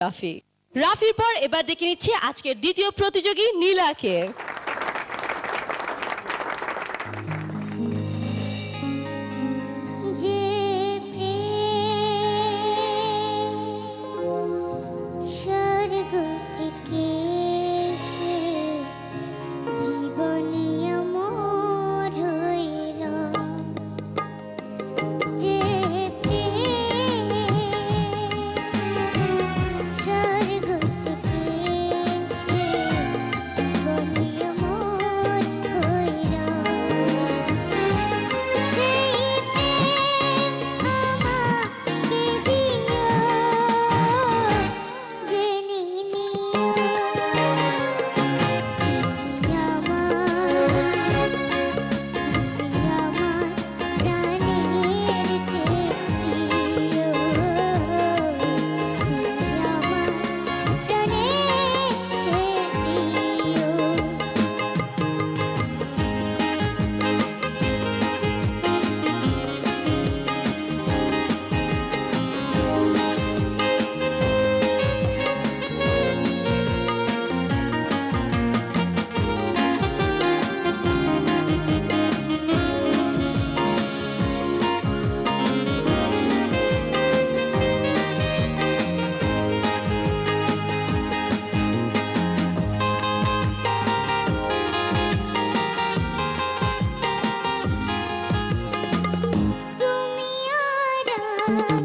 রাফি। রাফির পর এবার ডেকে নিচ্ছি আজকের দ্বিতীয় প্রতিযোগী নীলাকে। আর আমি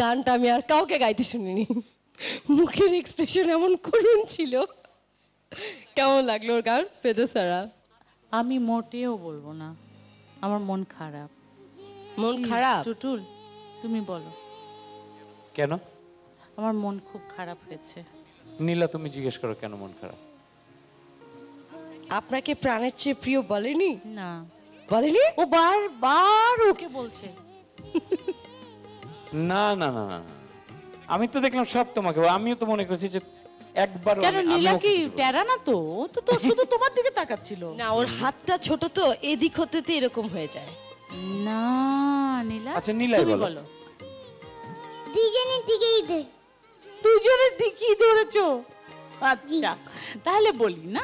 গানটা আমি আর কাউকে গাইতে শুনিনি। মুখের এক্সপ্রেশন এমন করুণ ছিল। কেমন লাগল ওর গান পেদোসারা আমি মোটেও বলব না। আমার মন খারাপ। মন খারাপ? টুটুল তুমি বলো। কেন? আমার মন খুব খারাপ হয়েছে। নীলা তুমি জিজ্ঞেস করো কেন মন খারাপ? আপনাকে প্রাণের চেয়ে প্রিয় বলেনি? না। বলেনি? ও বারবার ওকে বলছে। না না না না। আমি তো দেখলাম সব তোমাকে আমিও তো মনে করছি যে একবার কেন নীলা কি টেরা না তো? ও তো তো শুধু তোমার দিকে তাকাচ্ছিল। না ওর হাতটা ছোট তো এদিক হতে তো এরকম হয়ে যায়। না নীলা আচ্ছা, নীলাই বলো। বলো। দুজনের দিকেই দূর দুজনের দিকই ধরেছো? আচ্ছা তাহলে বলি না?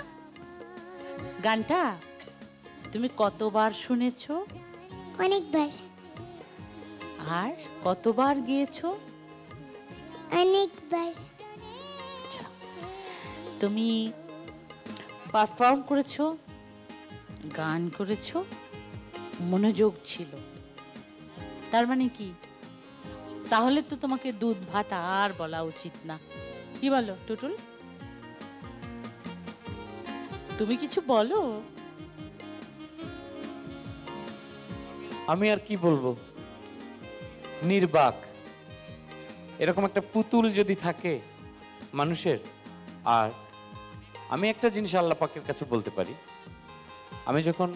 গানটা তুমি কতবার শুনেছো? অনেকবার। আর কতবার গিয়েছো? অনেকবার। আচ্ছা তুমি পারফর্ম করেছ গান করেছ মনোযোগ ছিল। তার মানে কি? তাহলে তো তোমাকে দুধ ভাত আর বলা উচিত না। কি বলো টুটুল? তুমি কিছু বলো? আমি আর কি বলব? নির্বাক। এরকম একটা পুতুল যদি থাকে মানুষের আর আমি একটা জিনিস আল্লাহ পাকের কাছে বলতে পারি আমি যখন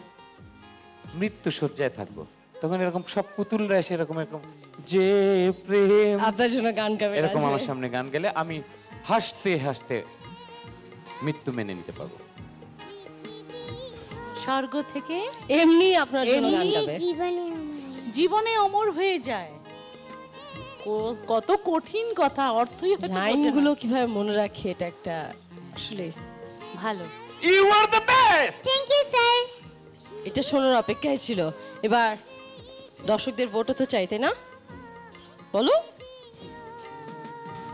মৃত্যু শয্যায় থাকব তখন এরকম সব পুতুলরা এসে এরকম এরকম যে প্রেম। আপনার জন্য গান গাবে এরকম আমার সামনে গান গেলে আমি হাসতে হাসতে মৃত্যু মেনে নিতে পারব। স্বর্গ থেকে এমনি আপনার জন্য গান গাবে। জীবনে অমর হয়ে যায়। কত কঠিন কথা অর্থই হয়তো। লাইনগুলো কীভাবে মনে রাখে এটা একটা আসলে ভালো। You are the best thank you sir এটা শোনার অপেক্ষায় ছিল। এবার দর্শকদের ভোটও তো চাইতে না? বলো।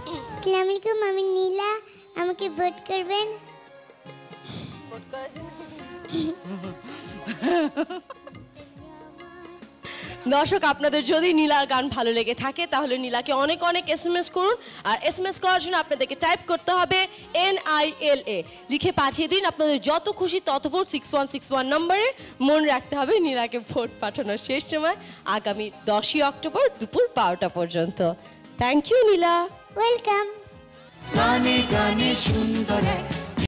আসসালামু আলাইকুম আমি নীলা। আমাকে ভোট করবেন? দর্শক আপনাদের যদি নীলার গান ভালো লেগে থাকে তাহলে নীলাকে অনেক অনেক এস এম এস করুন। আর এস এম এস করার জন্য আপনাদেরকে টাইপ করতে হবে এন আই এল এ লিখে পাঠিয়ে দিন আপনাদের যত খুশি তত vote six one six one নম্বরে মনে রাখতে হবে নীলাকে ভোট পাঠানোর শেষ সময় আগামী দশই অক্টোবর দুপুর বারোটা পর্যন্ত। Thank you Nila. ওয়েলকাম গানে গানে সুন্দর এক